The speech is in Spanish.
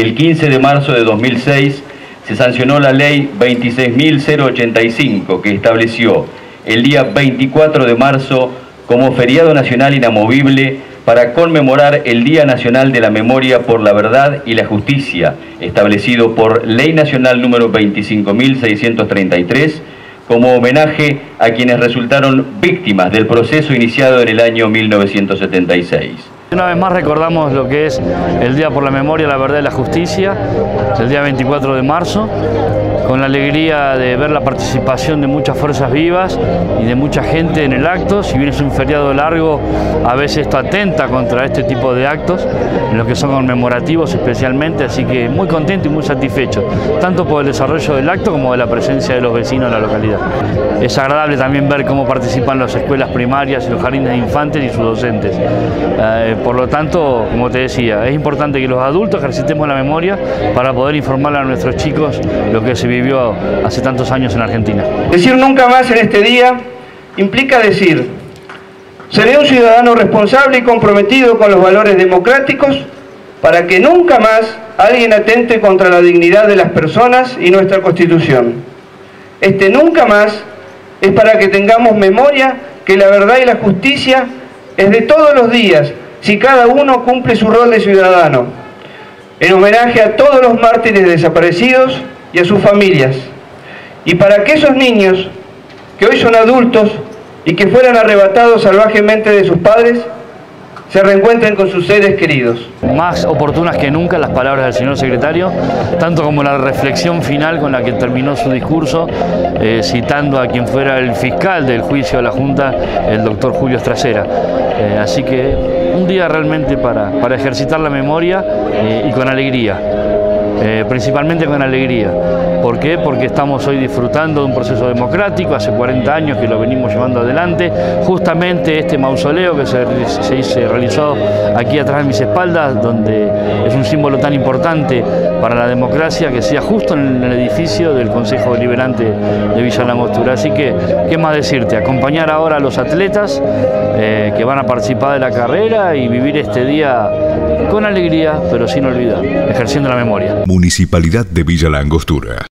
el 15 de marzo de 2006 se sancionó la ley 26.085 que estableció el día 24 de marzo como feriado nacional inamovible para conmemorar el Día Nacional de la Memoria por la Verdad y la Justicia, establecido por Ley Nacional número 25.633, como homenaje a quienes resultaron víctimas del proceso iniciado en el año 1976. Una vez más recordamos lo que es el Día por la Memoria, la Verdad y la Justicia, el día 24 de marzo, con la alegría de ver la participación de muchas fuerzas vivas y de mucha gente en el acto. Si bien es un feriado largo, a veces esto atenta contra este tipo de actos, en los que son conmemorativos especialmente, así que muy contento y muy satisfecho, tanto por el desarrollo del acto como de la presencia de los vecinos de la localidad. Es agradable también ver cómo participan las escuelas primarias y los jardines de infantes y sus docentes. Eh, por lo tanto, como te decía, es importante que los adultos ejercitemos la memoria para poder informarle a nuestros chicos lo que se vivió hace tantos años en Argentina. Decir nunca más en este día implica decir, seré un ciudadano responsable y comprometido con los valores democráticos para que nunca más alguien atente contra la dignidad de las personas y nuestra Constitución. Este nunca más es para que tengamos memoria que la verdad y la justicia es de todos los días si cada uno cumple su rol de ciudadano, en homenaje a todos los mártires desaparecidos y a sus familias, y para que esos niños, que hoy son adultos y que fueran arrebatados salvajemente de sus padres, se reencuentren con sus seres queridos. Más oportunas que nunca las palabras del señor secretario, tanto como la reflexión final con la que terminó su discurso, eh, citando a quien fuera el fiscal del juicio de la Junta, el doctor Julio Estracera. Eh, así que un día realmente para, para ejercitar la memoria eh, y con alegría. Principalmente con alegría. ¿Por qué? Porque estamos hoy disfrutando de un proceso democrático, hace 40 años que lo venimos llevando adelante. Justamente este mausoleo que se, se, realizó aquí atrás de mis espaldas, donde es un símbolo tan importante para la democracia, que sea justo en el edificio del Consejo Deliberante de Villa Langostura. Así que, ¿qué más decirte? Acompañar ahora a los atletas eh, que van a participar de la carrera y vivir este día con alegría, pero sin olvidar, ejerciendo la memoria. Municipalidad de Villa Langostura.